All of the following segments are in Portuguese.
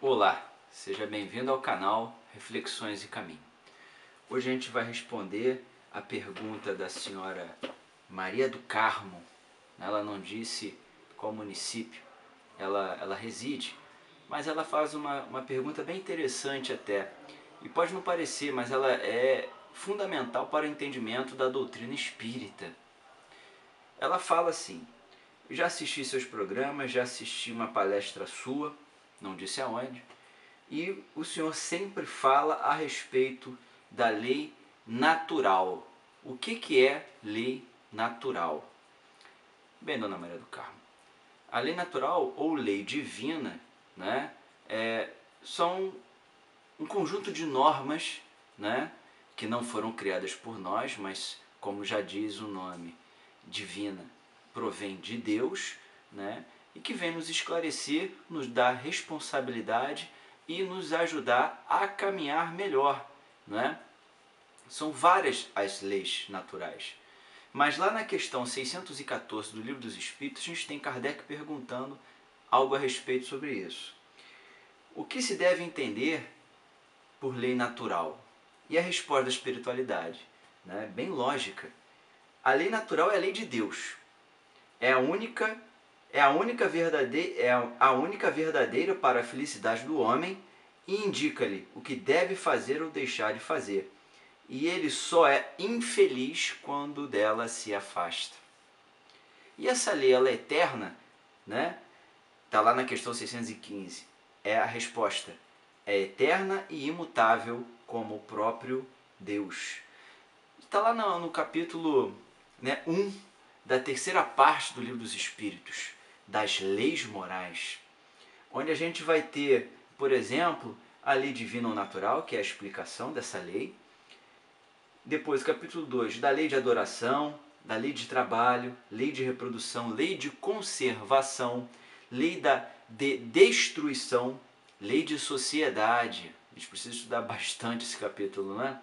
Olá, seja bem-vindo ao canal Reflexões e Caminho. Hoje a gente vai responder a pergunta da senhora Maria do Carmo. Ela não disse qual município ela, ela reside, mas ela faz uma, uma pergunta bem interessante até. E pode não parecer, mas ela é fundamental para o entendimento da doutrina espírita. Ela fala assim: já assisti seus programas, já assisti uma palestra sua, não disse aonde, e o senhor sempre fala a respeito da lei natural. O que, que é lei natural? Bem, dona Maria do Carmo, a lei natural ou lei divina né, é, são um conjunto de normas né, que não foram criadas por nós, mas, como já diz o nome, divina, provém de Deus, né, e que vem nos esclarecer, nos dar responsabilidade e nos ajudar a caminhar melhor. Né? São várias as leis naturais. Mas lá na questão 614 do Livro dos Espíritos, a gente tem Kardec perguntando algo a respeito sobre isso. O que se deve entender por lei natural? E a resposta da espiritualidade, né? bem lógica. A lei natural é a lei de Deus. É a única é a única verdadeira é a única verdadeira para a felicidade do homem e indica-lhe o que deve fazer ou deixar de fazer. E ele só é infeliz quando dela se afasta. E essa lei ela é eterna, né? Tá lá na questão 615. É a resposta. É eterna e imutável como o próprio Deus. Está lá no, no capítulo né, 1 da terceira parte do Livro dos Espíritos, das leis morais, onde a gente vai ter, por exemplo, a lei divina ou natural, que é a explicação dessa lei. Depois, capítulo 2, da lei de adoração, da lei de trabalho, lei de reprodução, lei de conservação, lei da de destruição, lei de sociedade. A gente precisa estudar bastante esse capítulo, né?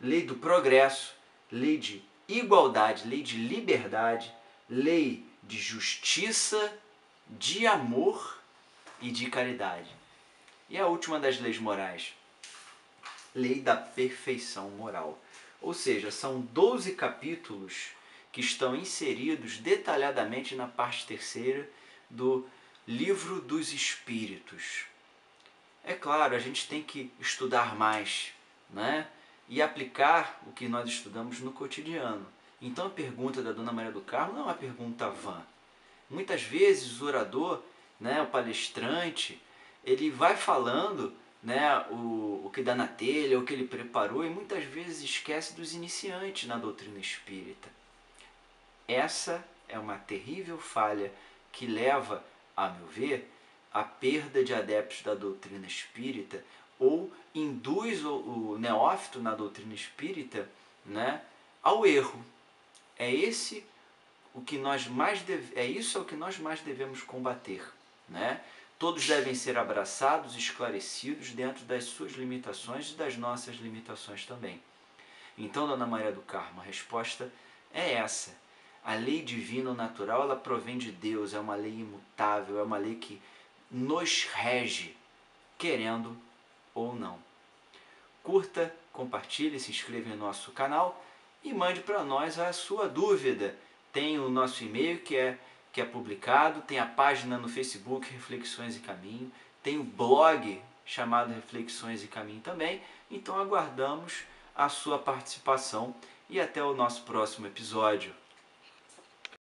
Lei do progresso, lei de igualdade, lei de liberdade, lei de justiça, de amor e de caridade. E a última das leis morais, lei da perfeição moral. Ou seja, são 12 capítulos que estão inseridos detalhadamente na parte terceira do Livro dos Espíritos. É claro, a gente tem que estudar mais, né? e aplicar o que nós estudamos no cotidiano. Então a pergunta da Dona Maria do Carmo não é uma pergunta vã. Muitas vezes o orador, né, o palestrante, ele vai falando né, o, o que dá na telha, o que ele preparou, e muitas vezes esquece dos iniciantes na doutrina espírita. Essa é uma terrível falha que leva, a meu ver, à perda de adeptos da doutrina espírita ou induz o, o neófito na doutrina espírita né, ao erro. É esse o que nós mais deve, é isso é o que nós mais devemos combater, né? Todos devem ser abraçados, esclarecidos dentro das suas limitações e das nossas limitações também. Então, Dona Maria do Carmo, a resposta é essa. A lei divina ou natural, ela provém de Deus, é uma lei imutável, é uma lei que nos rege, querendo ou não. Curta, compartilhe, se inscreva no nosso canal e mande para nós a sua dúvida. Tem o nosso e-mail que é, que é publicado, tem a página no Facebook Reflexões e Caminho, tem o blog chamado Reflexões e Caminho também. Então aguardamos a sua participação e até o nosso próximo episódio.